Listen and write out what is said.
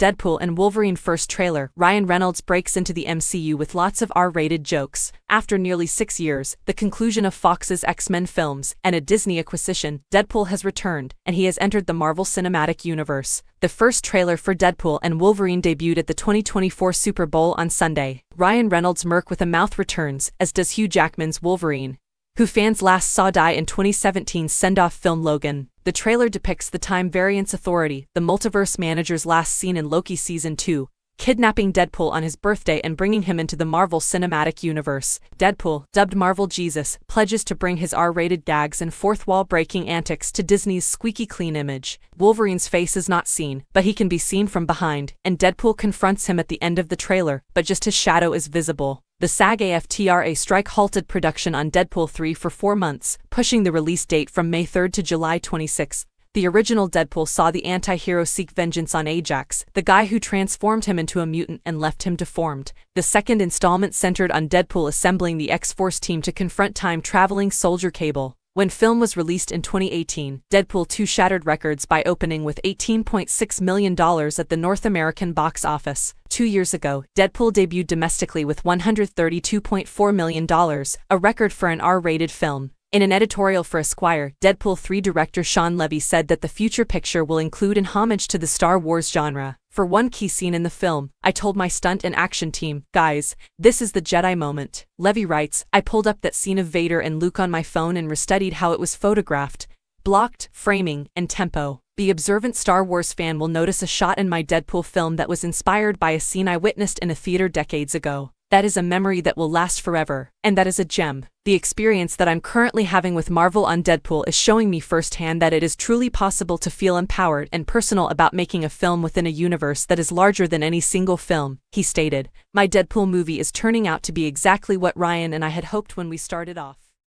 Deadpool and Wolverine first trailer, Ryan Reynolds breaks into the MCU with lots of R-rated jokes. After nearly six years, the conclusion of Fox's X-Men films, and a Disney acquisition, Deadpool has returned, and he has entered the Marvel Cinematic Universe. The first trailer for Deadpool and Wolverine debuted at the 2024 Super Bowl on Sunday. Ryan Reynolds' Merc with a mouth returns, as does Hugh Jackman's Wolverine who fans last saw die in 2017's send-off film Logan. The trailer depicts the Time Variance Authority, the multiverse manager's last scene in Loki Season 2, kidnapping Deadpool on his birthday and bringing him into the Marvel Cinematic Universe. Deadpool, dubbed Marvel Jesus, pledges to bring his R-rated gags and fourth-wall-breaking antics to Disney's squeaky clean image. Wolverine's face is not seen, but he can be seen from behind, and Deadpool confronts him at the end of the trailer, but just his shadow is visible. The SAG-AFTRA strike halted production on Deadpool 3 for four months, pushing the release date from May 3 to July 26. The original Deadpool saw the anti-hero seek vengeance on Ajax, the guy who transformed him into a mutant and left him deformed. The second installment centered on Deadpool assembling the X-Force team to confront time-traveling Soldier Cable. When film was released in 2018, Deadpool 2 shattered records by opening with $18.6 million at the North American box office. Two years ago, Deadpool debuted domestically with $132.4 million, a record for an R-rated film. In an editorial for Esquire, Deadpool 3 director Shawn Levy said that the future picture will include an homage to the Star Wars genre. For one key scene in the film, I told my stunt and action team, guys, this is the Jedi moment. Levy writes, I pulled up that scene of Vader and Luke on my phone and restudied how it was photographed, blocked, framing, and tempo. The observant Star Wars fan will notice a shot in my Deadpool film that was inspired by a scene I witnessed in a theater decades ago. That is a memory that will last forever, and that is a gem. The experience that I'm currently having with Marvel on Deadpool is showing me firsthand that it is truly possible to feel empowered and personal about making a film within a universe that is larger than any single film, he stated. My Deadpool movie is turning out to be exactly what Ryan and I had hoped when we started off.